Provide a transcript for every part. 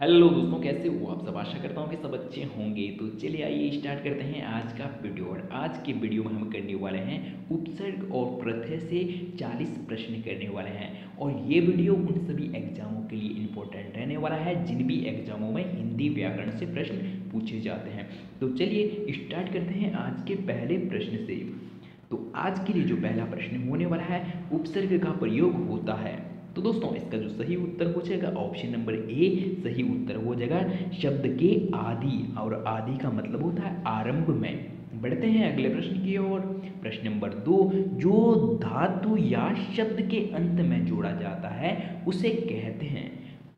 Hello दोस्तों, कैसे हो आप सब? आशा करता हूँ कि सब अच्छे होंगे। तो चलिए आइए स्टार्ट करते हैं आज का वीडियो। और आज के वीडियो में हम करने वाले हैं उपसर्ग और प्रत्यय से 40 प्रश्न करने वाले हैं। और ये वीडियो उन सभी एग्जामों के लिए इम्पोर्टेंट रहने वाला है, जिन भी एग्जामों में हिंदी व्याकरण से प्रश्न पूछे जाते हैं। तो चलिए स्टार्ट करते हैं आज के पहले प्रश्न से। तो आज के लिए जो पहला प्रश्न होने वाला है, उपसर्ग का प्रयोग होता है। तो दोस्तों, इसका जो सही उत्तर हो जाएगा ऑप्शन नंबर ए सही उत्तर हो जाएगा शब्द के आदि, और आदि का मतलब होता है आरंभ में। बढ़ते हैं अगले प्रश्न की ओर। प्रश्न नंबर दो, जो धातु या शब्द के अंत में जोड़ा जाता है, उसे कहते हैं।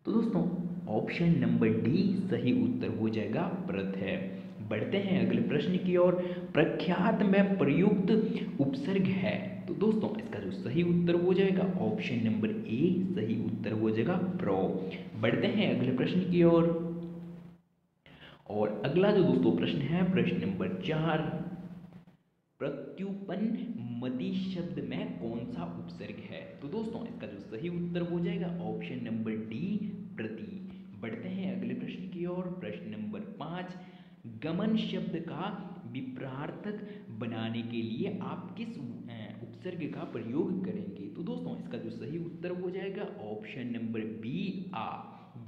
तो दोस्तों ऑप्शन नंबर डी सही उत्तर हो जाएगा, प्रत्यय। बढ़ते हैं अगले प्रश्न की ओर। प्रख्यात में प्रयुक्त उपसर्ग है। तो दोस्तों, इसका जो सही उत्तर हो जाएगा ऑप्शन नंबर ए सही उत्तर हो जाएगा प्रो बढ़ते हैं अगले प्रश्न की ओर। और अगला जो दोस्तों प्रश्न है, प्रश्न नंबर चार। प्रत्युपन मति शब्द में कौन सा उपसर्ग है? तो दोस्तों, इसका जो सही उत्तर हो जाएगा ऑप्शन नंबर डी प्रति. बढ़ते हैं अगले प्रश्न की ओर। प्रश्न नंबर पाँच गमन शब्द का विप्रार्थक बनाने के लिए आप किस उपसर्ग का प्रयोग करेंगे? तो दोस्तों, इसका जो सही उत्तर हो जाएगा ऑप्शन नंबर बी आ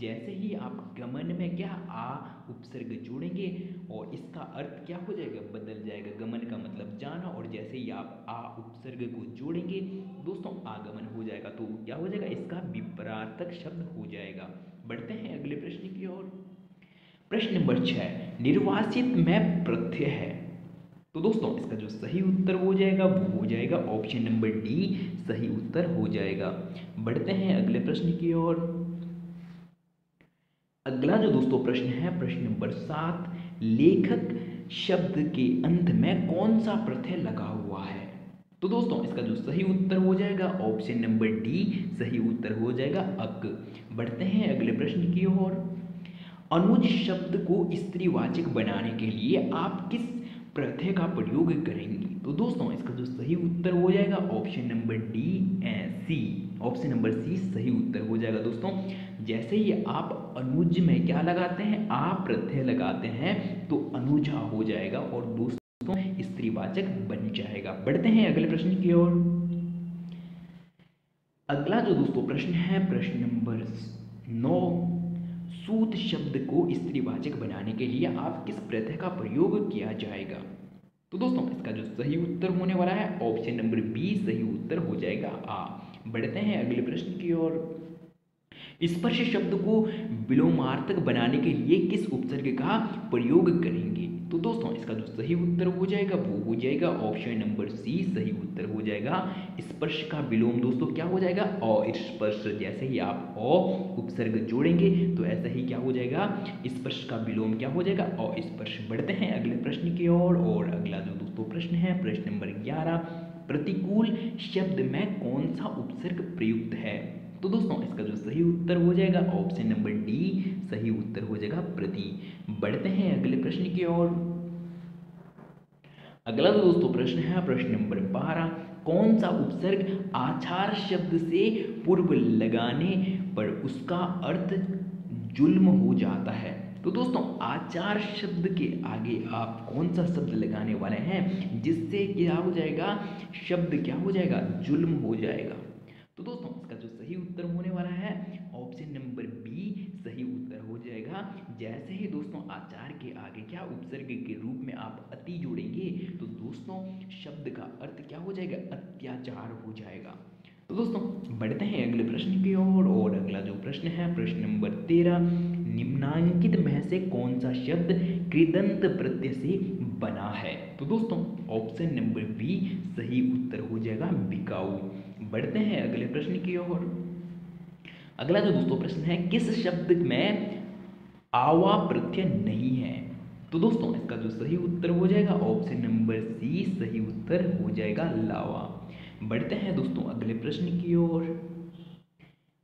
जैसे ही आप गमन में क्या आ उपसर्ग जोड़ेंगे और इसका अर्थ क्या हो जाएगा? बदल जाएगा। गमन का मतलब जाना और जैसे ही आप आ उपसर्ग को जोड़ेंगे, दोस्तों आगमन हो जाएगा। तो क्या हो जाएगा? इसका विपरार्थक शब्द हो जाएगा। बढ़ते हैं अगले प्रश्न की ओर। प्रश्न नंबर छः निर्वासित में प्रत्यय है। तो दोस्तों, इसका जो सही उत्तर हो जाएगा, वो हो जाएगा ऑप्शन नंबर डी सही उत्तर हो जाएगा। बढ़ते हैं अगले प्रश्न की ओर। अगला जो दोस्तों प्रश्न है, प्रश्न नंबर सात, लेखक शब्द के अंत में कौन सा प्रत्यय लगा हुआ है? तो दोस्तों, इसका जो सही उत्तर हो जाएगा ऑप्शन नंबर डी सही उत्तर हो जाएगा अक। बढ़ते हैं अगले प्रश्न की ओर। अनुज शब्द को स्त्रीवाचक बनाने के लिए आप किस प्रत्यय का प्रयोग करेंगे? तो दोस्तों, इसका जो सही उत्तर हो जाएगा option number D C option number C सही उत्तर हो जाएगा दोस्तों। जैसे ही आप अनुज में क्या लगाते हैं? आप प्रत्यय लगाते हैं तो अनुजा हो जाएगा और दोस्तों, स्त्रीवाचक बन जाएगा। बढ़ते हैं अगले प्रश्न की ओर। अगला जो दोस्तों प्रश्न है, प्रश्न नंबर नौ। सूत शब्द को स्त्रीवाचक बनाने के लिए आप किस प्रत्यय का प्रयोग किया जाएगा? तो दोस्तों, इसका जो सही उत्तर होने वाला है ऑप्शन नंबर बी सही उत्तर हो जाएगा आ बढ़ते हैं अगले प्रश्न की ओर। स्पर्श शब्द को विलोमार्थक बनाने के लिए किस उपसर्ग का प्रयोग करेंगे? तो दोस्तों, इसका जो सही उत्तर हो जाएगा, वो हो जाएगा ऑप्शन नंबर सी सही उत्तर हो जाएगा स्पर्श का विलोम। दोस्तों, क्या हो जाएगा? अ स्पर्श जैसे ही आप अ उपसर्ग जोड़ेंगे तो ऐसा ही क्या हो जाएगा? स्पर्श का विलोम क्या हो जाएगा? अ स्पर्श बढ़ते हैं अगले प्रश्न की ओर, और अगला जो दोस्तों प्रश्न है, प्रश्न नंबर ग्यारह, प्रतिकूल शब्द में कौन सा उपसर्ग प्रयुक्त है? तो दोस्तों, इसका जो सही उत्तर हो जाएगा ऑप्शन नंबर डी सही उत्तर हो जाएगा प्रति। बढ़ते हैं अगले प्रश्न की ओर। अगला जो दोस्तों प्रश्न है, प्रश्न नंबर बारह कौन सा उपसर्ग आचार शब्द से पूर्व लगाने पर उसका अर्थ जुल्म हो जाता है? तो दोस्तों, आचार शब्द के आगे आप कौन सा शब्द लगाने वाले हैं, जिससे क्या हो जाएगा, शब्द क्या हो जाएगा, जुल्म हो जाएगा। तो दोस्तों उत्तर होने वाला है। ऑप्शन नंबर बी सही उत्तर हो जाएगा। जैसे ही दोस्तों आचार के आगे क्या उपसर्ग के रूप में आप अति जोड़ेंगे तो दोस्तों शब्द का अर्थ क्या हो जाएगा? अत्याचार हो जाएगा। तो दोस्तों बढ़ते हैं अगले प्रश्न की ओर और, अगला जो प्रश्न है प्रश्न नंबर तेरह निम्नांकित में से कौन सा शब्द कृदंत प्रत्यय से बना है? तो दोस्तों ऑप्शन नंबर बी सही उत्तर हो जाएगा बिकाऊ। बढ़ते हैं अगले प्रश्न की ओर। अगला जो दोस्तों प्रश्न है, किस शब्द में आवा प्रत्यय नहीं है? तो दोस्तों, इसका जो सही उत्तर हो जाएगा ऑप्शन नंबर सी सही उत्तर हो जाएगा लावा। बढ़ते हैं दोस्तों अगले प्रश्न की ओर।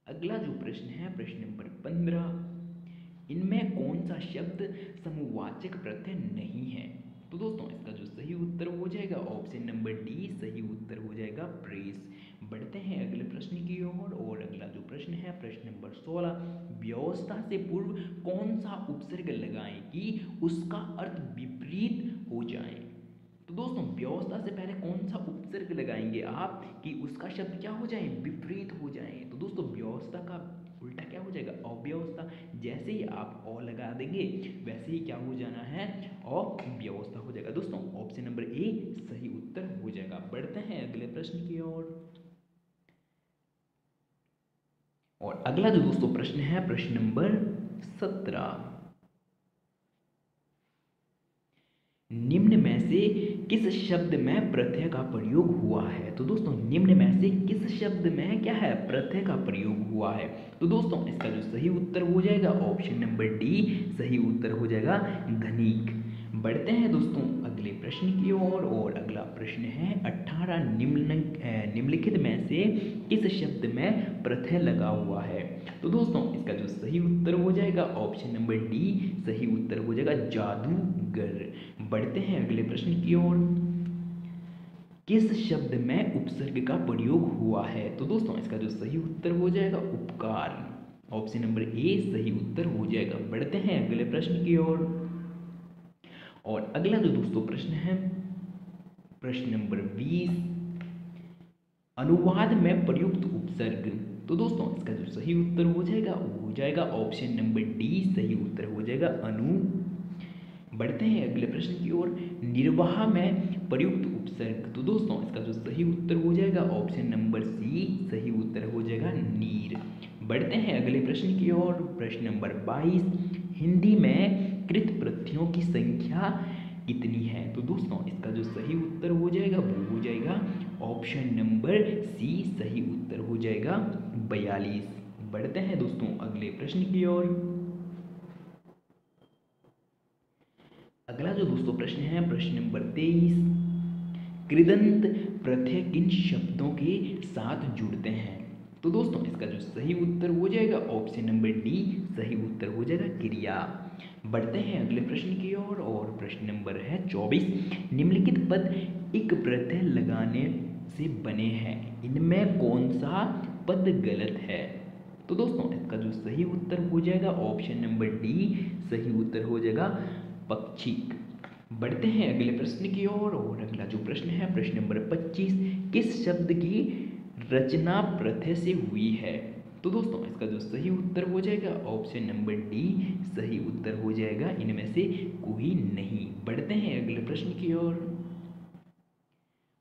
अगला जो प्रश्न है, प्रश्न नंबर पंद्रह, इनमें कौन सा शब्द समूहवाचक प्रत्यय नहीं है? तो दोस्तों, इसका जो सही उत्तर हो जाएगा ऑप्शन नंबर डी सही उत्तर हो जाएगा प्रेस बढ़ते हैं अगले प्रश्न की ओर, और अगला जो प्रश्न है, प्रश्न नंबर सोलह, व्यवस्था से पूर्व कौन सा उपसर्ग लगाएँ कि उसका अर्थ विपरीत हो जाए? तो दोस्तों, व्यवस्था से पहले कौन सा उपसर्ग लगाएँगे आप कि उसका शब्द क्या हो जाए? विपरीत हो जाए। तो दोस्तों, व्यवस्था का उल्टा क्या हो जाएगा? अव्यवस्था। जैसे ही आप अ लगा देंगे, वैसे ही क्या हो जाना है? अव्यवस्था हो जाएगा। दोस्तों ऑप्शन नंबर ए सही उत्तर हो जाएगा। बढ़ते हैं अगले प्रश्न की ओर। और अगला जो दोस्तों प्रश्न है, प्रश्न नंबर सत्रह। निम्न में से किस शब्द में प्रत्यय का प्रयोग हुआ है? तो दोस्तों, निम्न में से किस शब्द में क्या है? प्रत्यय का प्रयोग हुआ है। तो दोस्तों, इसका जो सही उत्तर हो जाएगा ऑप्शन नंबर डी सही उत्तर हो जाएगा, धनिक। बढ़ते हैं दोस्तों अगले प्रश्न की ओर और, अगला प्रश्न है अठारह निम्न निम्नलिखित में से किस शब्द में प्रत्यय लगा हुआ है? तो दोस्तों इसका जो सही उत्तर हो जाएगा ऑप्शन नंबर डी सही उत्तर हो जाएगा जादूगर। बढ़ते हैं अगले प्रश्न की ओर। किस शब्द में उपसर्ग का प्रयोग हुआ है? तो दोस्तों इसका जो सही उत्तर हो जाएगा उपकार। ऑप्शन नंबर ए सही उत्तर हो जाएगा। बढ़ते हैं अगले प्रश्न की ओर। और अगला जो दोस्तों प्रश्न है, प्रश्न नंबर बीस, अनुवाद में प्रयुक्त उपसर्ग। तो दोस्तों, इसका जो सही उत्तर हो जाएगा, वो हो जाएगा ऑप्शन नंबर डी सही उत्तर हो जाएगा अनु। बढ़ते हैं अगले प्रश्न की ओर, निर्वाह में प्रयुक्त उपसर्ग। तो दोस्तों, इसका जो सही उत्तर हो जाएगा ऑप्शन नंबर सी सही उत्तर हो जाएगा नीर। बढ़ते हैं अगले प्रश्न की ओर, प्रश्न नंबर बाईस, हिंदी में कृत प्रत्ययों की संख्या कितनी है। तो दोस्तों, इसका जो सही उत्तर हो जाएगा, वो हो जाएगा ऑप्शन नंबर सी, सही उत्तर हो जाएगा बयालीस। बढ़ते हैं दोस्तों, अगले प्रश्न की ओर। अगला जो दोस्तों प्रश्न है, प्रश्न नंबर तेईस। कृदंत प्रत्यय किन शब्दों के साथ जुड़ते हैं? तो दोस्तों इसका जो सही उत्तर हो जाएगा ऑप्शन नंबर डी सही उत्तर हो जाएगा क्रिया। बढ़ते हैं अगले प्रश्न की ओर और, और प्रश्न नंबर है चौबीस। निम्नलिखित पद एक प्रत्यय लगाने से बने हैं। इनमें कौन सा पद गलत है? तो दोस्तों इसका जो सही उत्तर हो जाएगा ऑप्शन नंबर डी सही उत्तर हो जाएगा पक्षिक बढ़ते हैं अगले प्रश्न की ओर और, और अगला जो प्रश्न है प्रश्न नंबर पच्चीस। किस शब्द की रचना प्रत्यय से हुई है। तो दोस्तों इसका जो सही उत्तर हो जाएगा ऑप्शन नंबर डी सही उत्तर हो जाएगा। इनमें से कोई नहीं। बढ़ते हैं अगले प्रश्न की ओर।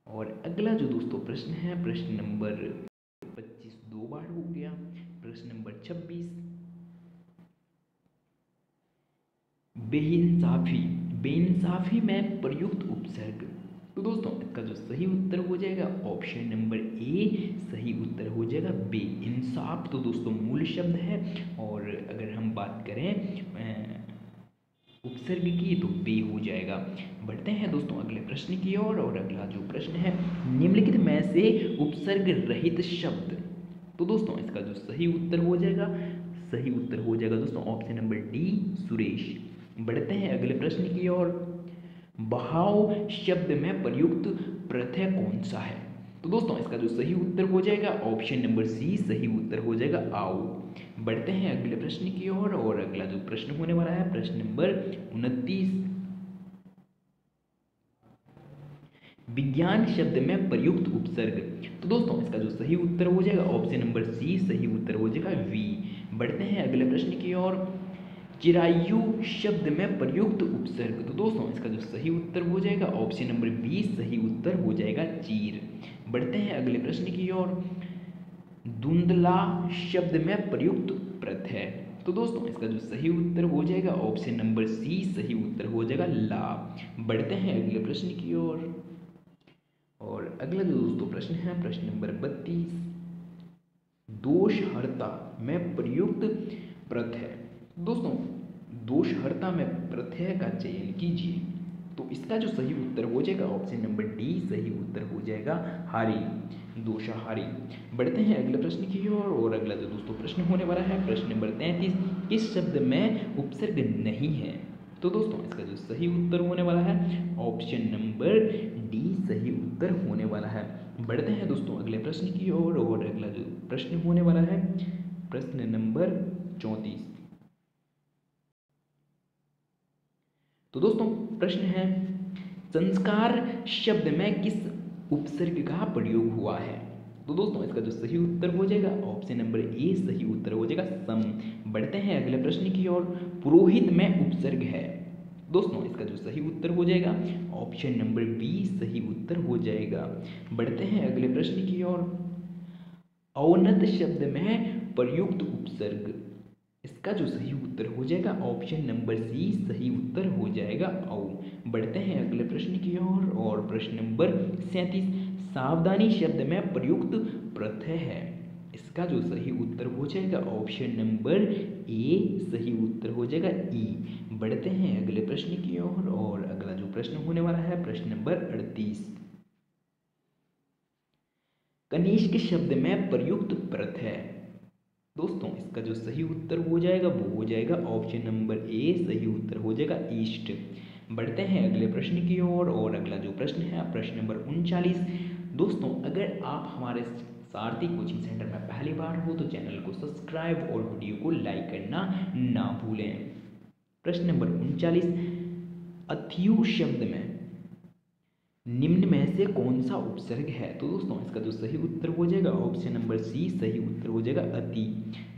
और, और अगला जो दोस्तों प्रश्न है प्रश्न नंबर पच्चीस दो बार हो गया। प्रश्न नंबर छब्बीस। बेइंसाफी। बेइंसाफी में प्रयुक्त उपसर्ग। तो दोस्तों इसका जो सही उत्तर हो जाएगा ऑप्शन नंबर ए सही उत्तर हो जाएगा बे इंसाफ तो दोस्तों मूल शब्द है और अगर हम बात करें उपसर्ग की तो बे हो जाएगा। बढ़ते हैं दोस्तों अगले प्रश्न की ओर और, और अगला जो प्रश्न है निम्नलिखित में से उपसर्ग रहित शब्द। तो दोस्तों इसका जो सही उत्तर हो जाएगा सही उत्तर हो जाएगा दोस्तों ऑप्शन नंबर डी सुरेश। बढ़ते हैं अगले प्रश्न की ओर। बहाव शब्द में प्रयुक्त प्रत्यय कौन सा है? तो दोस्तों इसका जो सही उत्तर हो जाएगा ऑप्शन नंबर सी सही उत्तर हो जाएगा आओ। बढ़ते हैं अगले प्रश्न की ओर और, और अगला जो प्रश्न होने वाला है प्रश्न नंबर उनतीस। विज्ञान शब्द में प्रयुक्त उपसर्ग। तो दोस्तों इसका जो सही उत्तर हो जाएगा ऑप्शन नंबर सी सही उत्तर हो जाएगा वी बढ़ते हैं अगले प्रश्न की ओर। चिरायु शब्द में प्रयुक्त उपसर्ग। तो दोस्तों इसका जो सही उत्तर हो जाएगा ऑप्शन नंबर बी सही उत्तर हो जाएगा चीर। बढ़ते हैं अगले प्रश्न की ओर। धुंधला शब्द में प्रयुक्त प्रत्यय तो दोस्तों इसका जो सही उत्तर हो जाएगा ऑप्शन नंबर सी सही उत्तर हो जाएगा ला। बढ़ते हैं अगले प्रश्न की ओर। और, और अगला जो दोस्तों प्रश्न है प्रश्न नंबर बत्तीस। दोष हरता में प्रयुक्त प्रत्यय दोस्तों दोषहर्ता में प्रत्यय का चयन कीजिए। तो इसका जो सही उत्तर हो जाएगा ऑप्शन नंबर डी सही उत्तर हो जाएगा हारी दोषाहारी। बढ़ते हैं अगले प्रश्न की ओर और, अगला जो दोस्तों प्रश्न होने वाला है प्रश्न नंबर तैंतीस किस शब्द में उपसर्ग नहीं है? तो दोस्तों इसका जो सही उत्तर होने वाला है ऑप्शन नंबर डी सही उत्तर होने वाला है। बढ़ते हैं दोस्तों अगले प्रश्न की ओर और, और अगला जो प्रश्न होने वाला है प्रश्न नंबर चौंतीस। तो दोस्तों, प्रश्न है, संस्कार शब्द में किस उपसर्ग का प्रयोग हुआ है? तो दोस्तों, इसका जो सही उत्तर हो जाएगा ऑप्शन नंबर ए सही उत्तर हो जाएगा, सम। बढ़ते हैं अगले प्रश्न की ओर। पुरोहित में उपसर्ग है। दोस्तों, इसका जो सही उत्तर हो जाएगा ऑप्शन नंबर बी सही उत्तर हो जाएगा। बढ़ते हैं अगले प्रश्न की ओर। अवनत शब्द में प्रयुक्त उपसर्ग। इसका जो सही उत्तर हो जाएगा ऑप्शन नंबर सी सही उत्तर हो जाएगा। औ बढ़ते हैं अगले प्रश्न की ओर और, और प्रश्न नंबर सैंतीस सावधानी शब्द में प्रयुक्त प्रत्यय है। इसका जो सही उत्तर हो जाएगा ऑप्शन नंबर ए सही उत्तर हो जाएगा ई बढ़ते हैं अगले प्रश्न की ओर और, और अगला जो प्रश्न होने वाला है प्रश्न नंबर अड़तीस। कनिष्क शब्द में प्रयुक्त प्रत्यय। दोस्तों इसका जो सही उत्तर हो जाएगा वो हो जाएगा ऑप्शन नंबर ए सही उत्तर हो जाएगा ईस्ट बढ़ते हैं अगले प्रश्न की ओर और, अगला जो प्रश्न है प्रश्न नंबर उनचालीस. दोस्तों अगर आप हमारे सारथी कोचिंग सेंटर में पहली बार हो तो चैनल को सब्सक्राइब और वीडियो को लाइक करना ना भूलें. प्रश्न नंबर उनचालीस. अथयु शब्द में निम्न में से कौन सा उपसर्ग है? तो दोस्तों इसका जो सही उत्तर हो जाएगा ऑप्शन नंबर सी सही उत्तर हो जाएगा अति।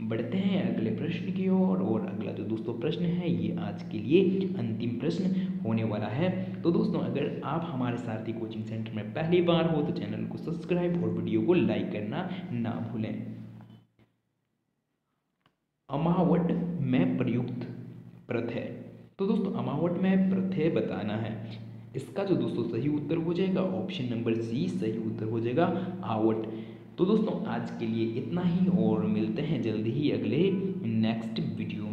बढ़ते हैं अगले प्रश्न की ओर और, अगला जो दोस्तों प्रश्न है ये आज के लिए अंतिम प्रश्न होने वाला है। तो दोस्तों अगर आप हमारे सारथी कोचिंग सेंटर में पहली बार हो तो चैनल को सब्सक्राइब और वीडियो को लाइक करना ना भूलें। अमावट में प्रयुक्त प्रत्यय तो दोस्तों अमावट में प्रत्यय बताना है। इसका जो दोस्तों सही उत्तर हो जाएगा ऑप्शन नंबर सी सही उत्तर हो जाएगा आवट तो दोस्तों, आज के लिए इतना ही और मिलते हैं जल्दी ही अगले नेक्स्ट वीडियो